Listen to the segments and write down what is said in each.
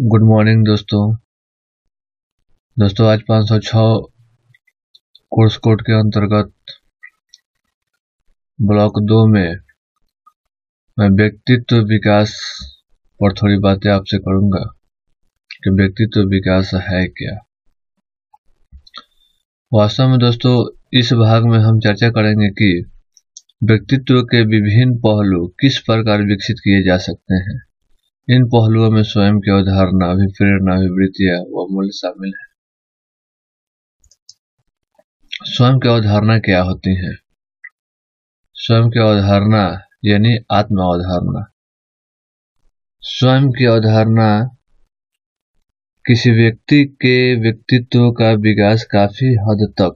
Good morning दोस्तों। दोस्तों, आज 506 कोर्स कोड के अंतर्गत ब्लॉक दो में मैं व्यक्तित्व विकास पर थोड़ी बातें आपसे करूँगा कि व्यक्तित्व विकास है क्या। वास्तव में दोस्तों, इस भाग में हम चर्चा करेंगे कि व्यक्तित्व के विभिन्न पहलू किस प्रकार विकसित किए जा सकते हैं। इन पहलुओं में स्वयं की अवधारणा, अभिप्रेरणा अभिवृत्तियाँ व मूल्य शामिल है। स्वयं की अवधारणा क्या होती है? स्वयं की अवधारणा यानी आत्म अवधारणा स्वयं की अवधारणा किसी व्यक्ति के व्यक्तित्व का विकास काफ़ी हद तक,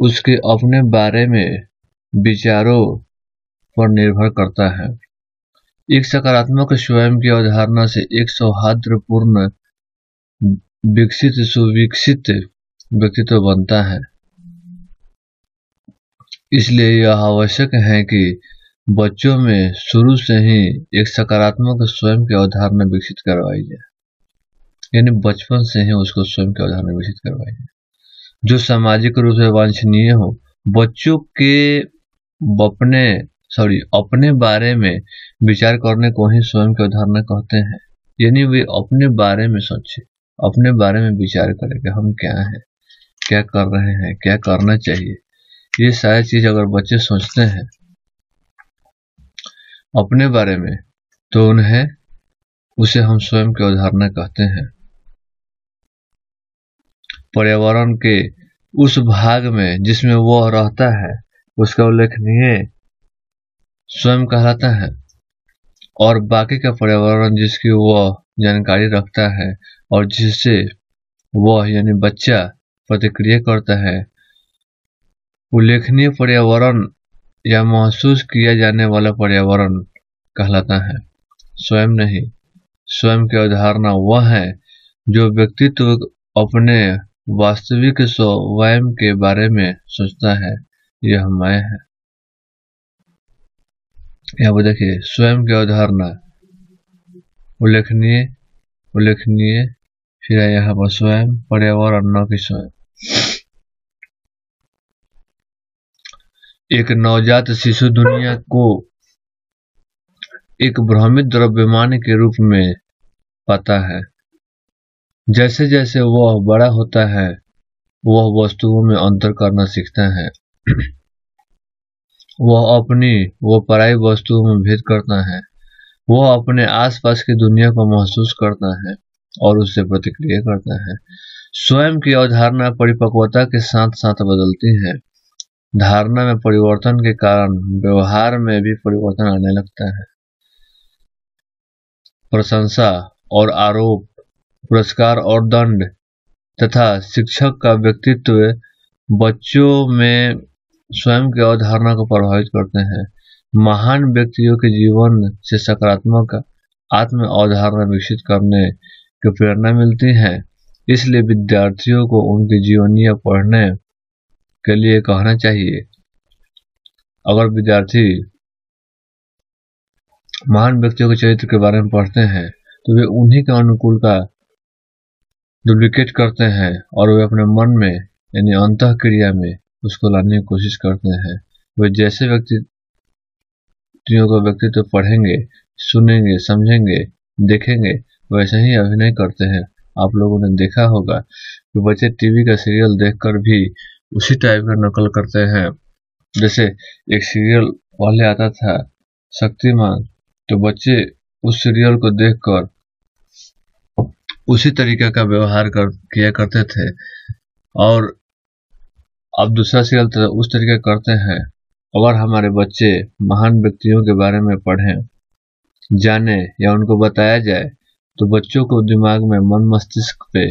उसके अपने बारे में विचारों पर निर्भर करता है। एक सकारात्मक स्वयं की अवधारणा से एक सौहार्दपूर्ण, विकसित, सुविकसित व्यक्तित्व बनता है। इसलिए यह आवश्यक है कि बच्चों में शुरू से ही एक सकारात्मक स्वयं की अवधारणा विकसित करवाई जाए। यानी बचपन से ही उसको स्वयं की अवधारणा विकसित करवाई जाए। जो सामाजिक रूप से वांछनीय हो, बच्चों के अपने सॉरी अपने बारे में विचार करने को ही स्वयं की अवधारणा कहते हैं। यानी वे अपने बारे में सोचे, अपने बारे में विचार करें कि हम क्या हैं, क्या कर रहे हैं, क्या करना चाहिए। ये सारी चीज़ अगर बच्चे सोचते हैं, अपने बारे में तो उन्हें उसे हम स्वयं की अवधारणा कहते हैं। पर्यावरण के उस भाग में जिसमें वह रहता है, उसका उल्लेखनीय स्वयं कहलाता है। और बाकी का पर्यावरण जिसकी वह जानकारी रखता है और जिससे वह यानी बच्चा प्रतिक्रिया करता है, उल्लेखनीय पर्यावरण या महसूस किया जाने वाला पर्यावरण कहलाता है। स्वयं नहीं, स्वयं की अवधारणा वह है जो व्यक्तित्व अपने वास्तविक स्वयं के बारे में सोचता है। यह मैं है। यहाँ पर देखिए, स्वयं की अवधारणा उल्लेखनीय उल्लेखनीय, फिर यहाँ पर स्वयं, पर्यावरण, न कि स्वयं। एक नवजात शिशु दुनिया को एक भ्रमित द्रव्यमान के रूप में पाता है। जैसे जैसे वह बड़ा होता है, वह वस्तुओं में अंतर करना सीखता है। वह अपनी, व पराई वस्तुओं में भेद करता है। वह अपने आसपास की दुनिया को महसूस करता है और उससे प्रतिक्रिया करता है। स्वयं की अवधारणा परिपक्वता के साथ साथ बदलती है। धारणा में परिवर्तन के कारण व्यवहार में भी परिवर्तन आने लगता है। प्रशंसा और आरोप, पुरस्कार और दंड तथा शिक्षक का व्यक्तित्व बच्चों में स्वयं की अवधारणा को प्रभावित करते हैं। महान व्यक्तियों के जीवन से सकारात्मक आत्म अवधारणा विकसित करने की प्रेरणा मिलती है। इसलिए विद्यार्थियों को उनकी जीवनी पढ़ने के लिए कहना चाहिए। अगर विद्यार्थी महान व्यक्तियों के चरित्र के बारे में पढ़ते हैं तो वे उन्हीं के अनुकूल का डुप्लीकेट करते हैं और वे अपने मन में, यानी अंत क्रिया में उसको लाने की कोशिश करते हैं। वे जैसे व्यक्तियों का व्यक्तित्व पढ़ेंगे, सुनेंगे, समझेंगे, देखेंगे, वैसे ही अभिनय करते हैं। आप लोगों ने देखा होगा कि बच्चे टीवी का सीरियल देखकर भी उसी टाइप का नकल करते हैं। जैसे एक सीरियल पहले आता था, शक्तिमान तो बच्चे उस सीरियल को देखकर उसी तरीके का व्यवहार कर किया करते थे। और अब दूसरा सीरियल तो उस तरीके करते हैं अगर हमारे बच्चे महान व्यक्तियों के बारे में पढ़ें, जाने या उनको बताया जाए तो बच्चों को दिमाग में मन मस्तिष्क पे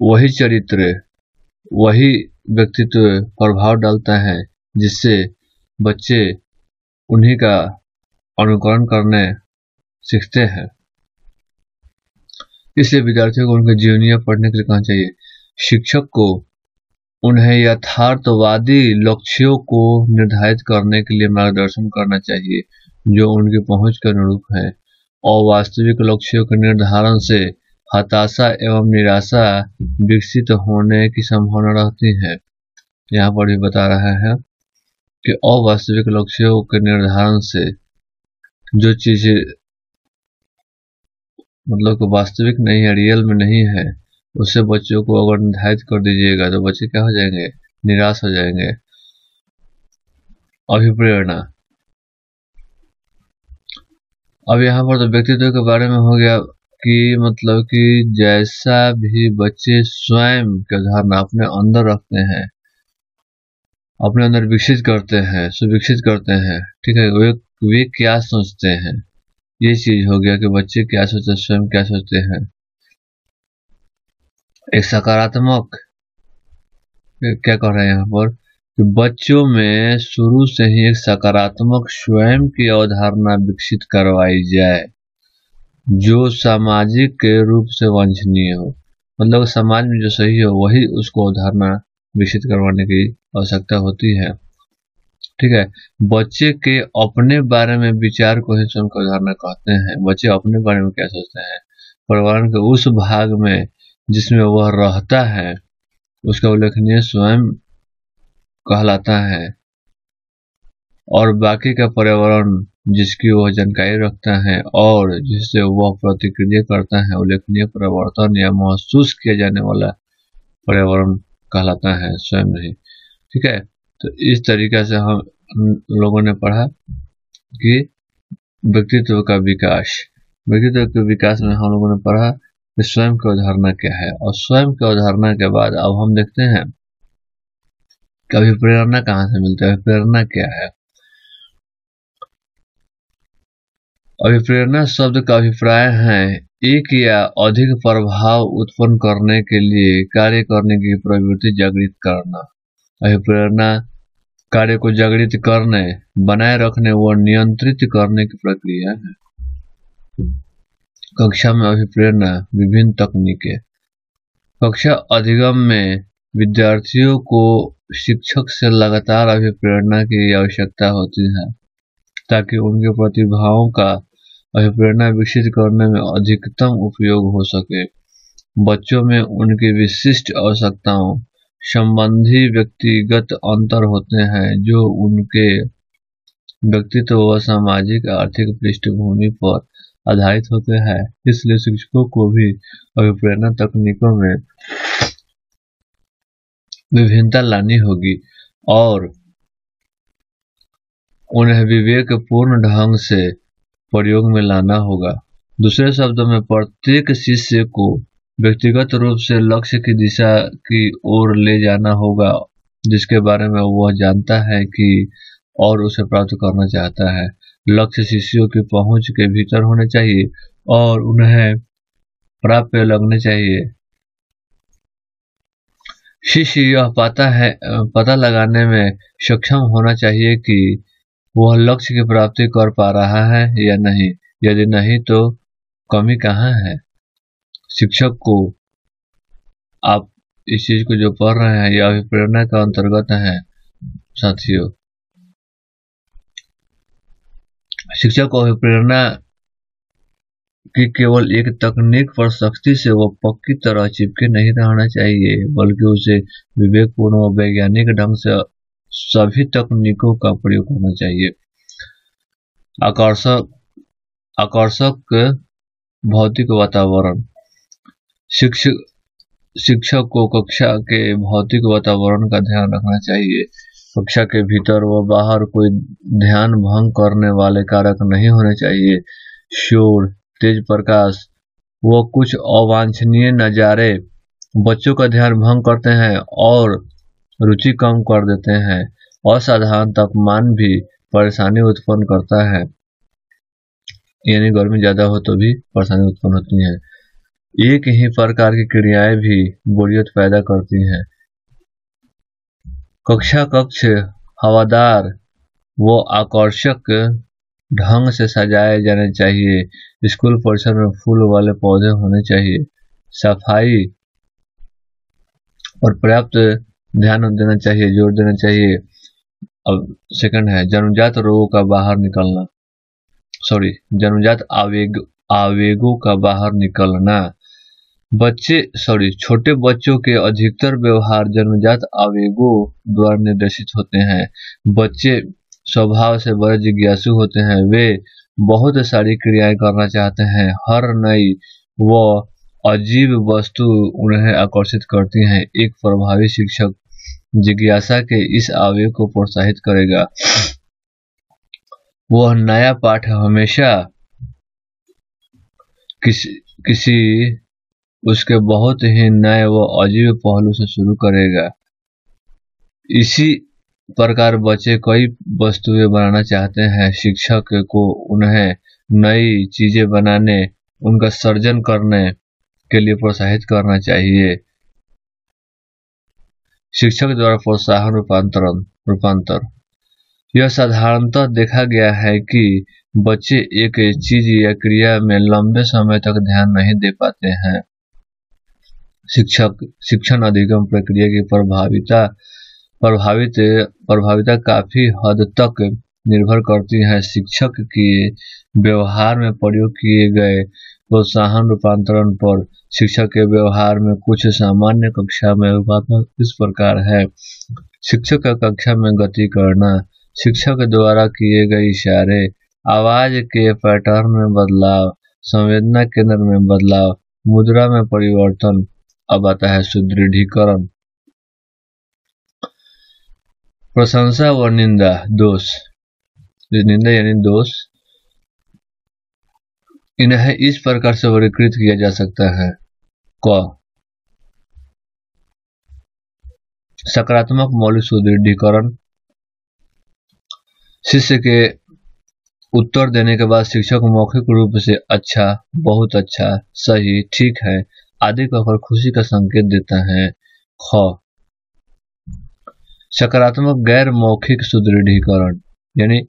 वही चरित्र, वही व्यक्तित्व प्रभाव डालता है, जिससे बच्चे उन्हीं का अनुकरण करने सीखते हैं। इसलिए विद्यार्थियों को उनके जीवनिया पढ़ने के लिए कहना चाहिए, शिक्षक को उन्हें यथार्थवादी लक्ष्यों को निर्धारित करने के लिए मार्गदर्शन करना चाहिए, जो उनकी पहुँच के अनुरूप है। अवास्तविक लक्ष्यों के निर्धारण से हताशा एवं निराशा विकसित होने की संभावना रहती है। यहाँ पर भी बता रहा है कि अवास्तविक लक्ष्यों के निर्धारण से जो चीज़ें मतलब वास्तविक नहीं है, रियल में नहीं है उससे बच्चों को अगर निर्धारित कर दीजिएगा तो बच्चे क्या हो जाएँगे? निराश हो जाएँगे। अभिप्रेरणा। अब यहाँ पर तो व्यक्तित्व के बारे में हो गया कि मतलब कि जैसा भी बच्चे स्वयं के धारणा अपने अंदर रखते हैं, अपने अंदर विकसित करते हैं, सुविकसित करते हैं, ठीक है, वे वे क्या सोचते हैं? ये चीज़ हो गया कि बच्चे क्या सोचते स्वयं क्या सोचते हैं। एक सकारात्मक क्या कर रहे हैं यहाँ पर कि बच्चों में शुरू से ही एक सकारात्मक स्वयं की अवधारणा विकसित करवाई जाए, जो सामाजिक के रूप से वांछनीय हो। मतलब समाज में जो सही हो, वही उसको अवधारणा विकसित करवाने की आवश्यकता होती है। ठीक है? बच्चे के अपने बारे में विचार को ही स्वयं अवधारणा कहते हैं। बच्चे अपने बारे में क्या सोचते हैं? परिवार के उस भाग में जिसमें वह रहता है, उसका उल्लेखनीय स्वयं कहलाता है। और बाकी का पर्यावरण जिसकी वह जानकारी रखता है और जिससे वह प्रतिक्रिया करता है, उल्लेखनीय परिवर्तन या महसूस किया जाने वाला पर्यावरण कहलाता है, स्वयं नहीं। ठीक है तो इस तरीका से हम लोगों ने पढ़ा कि व्यक्तित्व का विकास। व्यक्तित्व के विकास में हम लोगों ने पढ़ा स्वयं की अवधारणा क्या है और स्वयं की अवधारणा के बाद अब हम देखते हैं कभी प्रेरणा कहाँ से मिलता है प्रेरणा क्या है। अभिप्रेरणा शब्द का अभिप्राय है, एक या अधिक प्रभाव उत्पन्न करने के लिए कार्य करने की प्रवृत्ति जागृत करना। अभिप्रेरणा कार्य को जागृत करने, बनाए रखने व नियंत्रित करने की प्रक्रिया है। कक्षा में अभिप्रेरणा, विभिन्न तकनीकें। कक्षा अधिगम में विद्यार्थियों को शिक्षक से लगातार अभिप्रेरणा की आवश्यकता होती है, ताकि उनके प्रतिभाओं का अभिप्रेरणा विकसित करने में अधिकतम उपयोग हो सके। बच्चों में उनकी विशिष्ट आवश्यकताओं, संबंधी व्यक्तिगत अंतर होते हैं, जो उनके व्यक्तित्व व सामाजिक आर्थिक पृष्ठभूमि पर आधारित होते हैं। इसलिए शिक्षकों को भी अभिप्रेरणा तकनीकों में विभिन्नता लानी होगी और उन्हें विवेक पूर्ण ढंग से प्रयोग में लाना होगा। दूसरे शब्दों में, प्रत्येक शिष्य को व्यक्तिगत रूप से लक्ष्य की दिशा की ओर ले जाना होगा, जिसके बारे में वह जानता है कि और उसे प्राप्त करना चाहता है। लक्ष्य शिष्यों की पहुँच के भीतर होने चाहिए और उन्हें प्राप्य लगने चाहिए। शिष्य यह पता है, पता लगाने में सक्षम होना चाहिए कि वह लक्ष्य की प्राप्ति कर पा रहा है या नहीं। यदि नहीं तो कमी कहाँ है? शिक्षक को आप इस चीज़ को जो पढ़ रहे हैं यह अभिप्रेरणा का अंतर्गत है, साथियों शिक्षक को अभिप्रेरणा कि केवल एक तकनीक पर सख्ती से वो पक्की तरह चिपके नहीं रहना चाहिए, बल्कि उसे विवेकपूर्ण और वैज्ञानिक ढंग से सभी तकनीकों का प्रयोग करना चाहिए। आकर्षक आकर्षक भौतिक वातावरण। शिक्षक शिक्षक को कक्षा के भौतिक वातावरण का ध्यान रखना चाहिए। कक्षा के भीतर व बाहर कोई ध्यान भंग करने वाले कारक नहीं होने चाहिए। शोर, तेज प्रकाश व कुछ अवांछनीय नज़ारे बच्चों का ध्यान भंग करते हैं और रुचि कम कर देते हैं। असाधारण तापमान भी परेशानी उत्पन्न करता है। यानी गर्मी ज़्यादा हो तो भी परेशानी उत्पन्न होती है। एक ही प्रकार की क्रियाएँ भी बोरियत पैदा करती हैं। कक्षा कक्ष, हवादार, व आकर्षक ढंग से सजाए जाने चाहिए। स्कूल परिसर में फूल वाले पौधे होने चाहिए। सफ़ाई और पर्याप्त ध्यान देना चाहिए, ज़ोर देना चाहिए। अब सेकंड है जन्मजात रोगों का बाहर निकलना। सॉरी जन्मजात आवेग, आवेगों का बाहर निकलना। बच्चे सॉरी छोटे बच्चों के अधिकतर व्यवहार जन्मजात आवेगों द्वारा निर्देशित होते हैं। बच्चे स्वभाव से बड़े जिज्ञासु होते हैं। वे बहुत सारी क्रियाएँ करना चाहते हैं। हर नई व अजीब वस्तु उन्हें आकर्षित करती है। एक प्रभावी शिक्षक जिज्ञासा के इस आवेग को प्रोत्साहित करेगा। वह नया पाठ हमेशा किसी किसी उसके बहुत ही नए व अजीब पहलू से शुरू करेगा। इसी प्रकार बच्चे कई वस्तुएँ बनाना चाहते हैं, शिक्षक को उन्हें नई चीज़ें बनाने, उनका सर्जन करने के लिए प्रोत्साहित करना चाहिए। शिक्षक द्वारा प्रोत्साहन रूपांतरण, रूपांतर। यह साधारणतः देखा गया है कि बच्चे एक चीज़ या क्रिया में लंबे समय तक ध्यान नहीं दे पाते हैं। शिक्षक, शिक्षण अधिगम प्रक्रिया की प्रभाविता, प्रभावित, प्रभाविता काफ़ी हद तक निर्भर करती है। शिक्षक के व्यवहार में प्रयोग किए गए प्रोत्साहन रूपांतरण पर शिक्षक के व्यवहार में कुछ सामान्य कक्षा में रूपात्मक इस प्रकार है। शिक्षक का कक्षा में गति करना, शिक्षक द्वारा किए गए इशारे, आवाज़ के पैटर्न में बदलाव, संवेदना केंद्र में बदलाव, मुद्रा में परिवर्तन अब आता है सुदृढ़ीकरण। प्रशंसा व निंदा, दोष। निंदा यानी दोष, इन्हें इस प्रकार से वर्गीकृत किया जा सकता है। क। सकारात्मक मौलिक सुदृढ़ीकरण। शिष्य के उत्तर देने के बाद शिक्षक मौखिक रूप से अच्छा बहुत अच्छा सही, ठीक है आदि कहकर खुशी का संकेत देता है। ख। सकारात्मक गैर मौखिक सुदृढ़ीकरण, यानी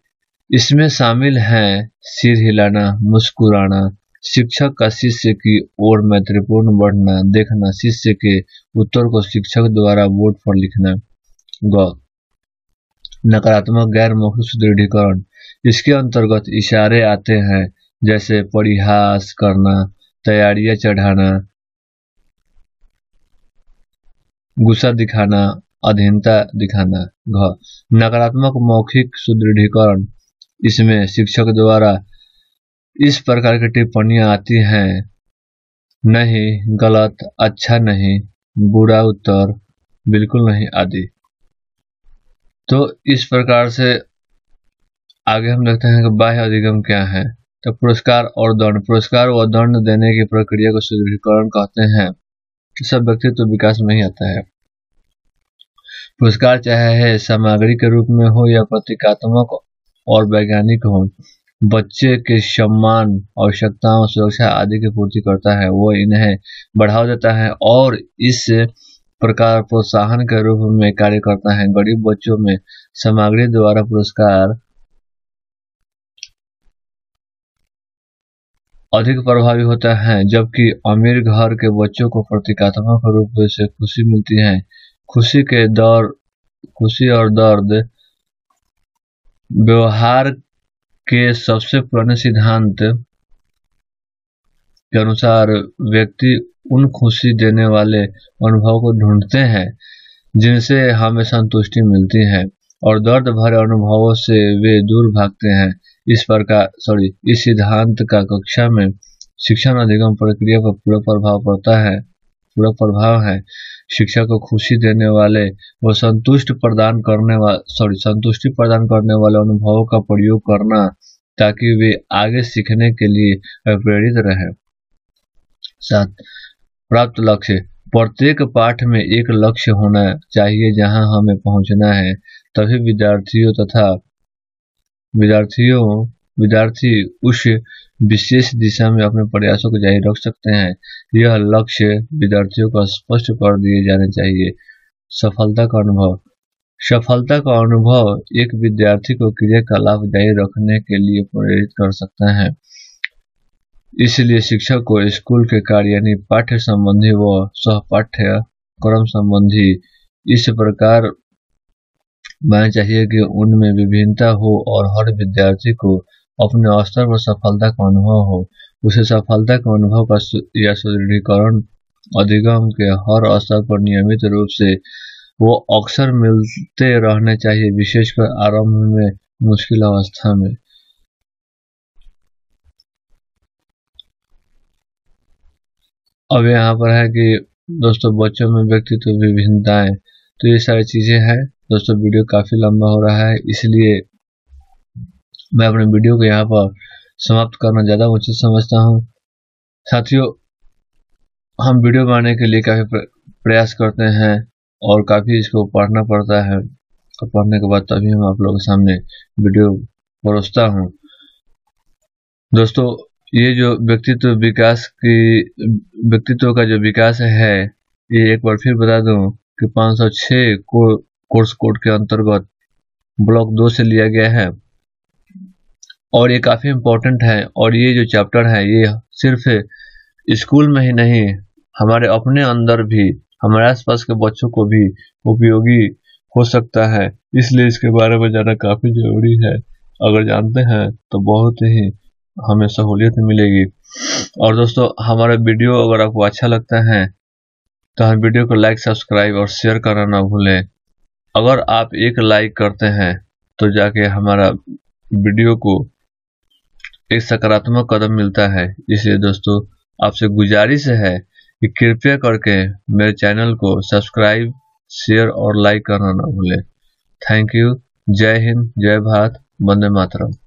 इसमें शामिल हैं सिर हिलाना, मुस्कुराना, शिक्षक का शिष्य की ओर मैत्रीपूर्ण बढ़ना, देखना, शिष्य के उत्तर को शिक्षक द्वारा बोर्ड पर लिखना। ग। नकारात्मक गैर मौखिक सुदृढ़ीकरण, इसके अंतर्गत इशारे आते हैं, जैसे परिहास करना, तैयारियाँ चढ़ाना गुस्सा दिखाना, अधीनता दिखाना, घ, नकारात्मक मौखिक सुदृढ़ीकरण। इसमें शिक्षक द्वारा इस प्रकार की टिप्पणियाँ आती हैं। नहीं, गलत अच्छा नहीं, बुरा उत्तर, बिल्कुल नहीं आदि। तो इस प्रकार से आगे हम देखते हैं कि बाह्य अधिगम क्या है। तो पुरस्कार और दंड। पुरस्कार और दंड देने की प्रक्रिया को सुदृढ़ीकरण कहते हैं। सब व्यक्तित्व विकास में ही आता है। पुरस्कार चाहे है, सामग्री के रूप में हो या प्रतीकात्मक और वैज्ञानिक हो, बच्चे के सम्मान, आवश्यकताओं, सुरक्षा आदि की पूर्ति करता है, वो इन्हें बढ़ावा देता है और इस प्रकार प्रोत्साहन के रूप में कार्य करता है। गरीब बच्चों में सामग्री द्वारा पुरस्कार अधिक प्रभावी होता है, जबकि अमीर घर के बच्चों को प्रतीकात्मक रूप से खुशी मिलती है। खुशी के दौर, खुशी और दर्द व्यवहार के सबसे पुराने सिद्धांत के अनुसार व्यक्ति उन खुशी देने वाले अनुभव को ढूंढते हैं, जिनसे हमें संतुष्टि मिलती है और दर्द भरे अनुभवों से वे दूर भागते हैं। इस प्रकार सॉरी इस सिद्धांत का कक्षा में शिक्षण अधिगम प्रक्रिया पर पूरा प्रभाव पड़ता है पूरा प्रभाव है। शिक्षा को खुशी देने वाले व संतुष्ट प्रदान करने वाले सॉरी संतुष्टि प्रदान करने वाले अनुभवों का प्रयोग करना ताकि वे आगे सीखने के लिए प्रेरित रहे। सात, प्राप्त लक्ष्य। प्रत्येक पाठ में एक लक्ष्य होना चाहिए जहाँ हमें पहुँचना है, तभी विद्यार्थियों तथा विद्यार्थियों, विद्यार्थी उस विशेष दिशा में अपने प्रयासों को जारी रख सकते हैं। यह लक्ष्य विद्यार्थियों को स्पष्ट कर दिए जाने चाहिए। सफलता का अनुभव। सफलता का अनुभव एक विद्यार्थी को क्रियाकलाप जारी रखने के लिए प्रेरित कर सकता है। इसलिए शिक्षक को स्कूल के कार्य यानी पाठ्य संबंधी व सहपाठ्य क्रम संबंधी इस प्रकार बनाना चाहिए कि उनमें विभिन्नता हो और हर विद्यार्थी को अपने स्तर पर सफलता का अनुभव हो। उसे सफलता के अनुभव का या सुदृढ़ीकरण अधिगम के हर स्तर पर नियमित रूप से वो अक्सर मिलते रहने चाहिए, विशेषकर आरंभ में मुश्किल अवस्था में। अब यहाँ पर है कि दोस्तों, बच्चों में व्यक्तित्व विभिन्नताएँ तो ये सारी चीज़ें हैं। दोस्तों, वीडियो काफ़ी लंबा हो रहा है, इसलिए मैं अपने वीडियो को यहाँ पर समाप्त करना ज़्यादा उचित समझता हूँ। साथियों, हम वीडियो बनाने के लिए काफ़ी प्रयास करते हैं और काफ़ी इसको पढ़ना पड़ता है। और पढ़ने के बाद तभी हम आप लोगों के सामने वीडियो परोसता हूँ। दोस्तों, ये जो व्यक्तित्व विकास की, व्यक्तित्व का जो विकास है, ये एक बार फिर बता दूँ कि 506 को कोर्स कोड के अंतर्गत ब्लॉक दो से लिया गया है। और ये काफ़ी इम्पोर्टेंट है और ये जो चैप्टर है, ये सिर्फ़ स्कूल में ही नहीं, हमारे अपने अंदर भी, हमारे आसपास के बच्चों को भी उपयोगी हो सकता है। इसलिए इसके बारे में जाना काफ़ी ज़रूरी है। अगर जानते हैं तो बहुत ही हमें सहूलियत मिलेगी। और दोस्तों, हमारा वीडियो अगर आपको अच्छा लगता है तो हम वीडियो को लाइक, सब्सक्राइब और शेयर करना ना भूलें। अगर आप एक लाइक करते हैं तो जाके हमारा वीडियो को एक सकारात्मक कदम मिलता है। इसलिए दोस्तों, आपसे गुजारिश है कि कृपया करके मेरे चैनल को सब्सक्राइब, शेयर और लाइक करना ना भूलें। Thank you. जय हिंद, जय भारत, वंदे मातरम।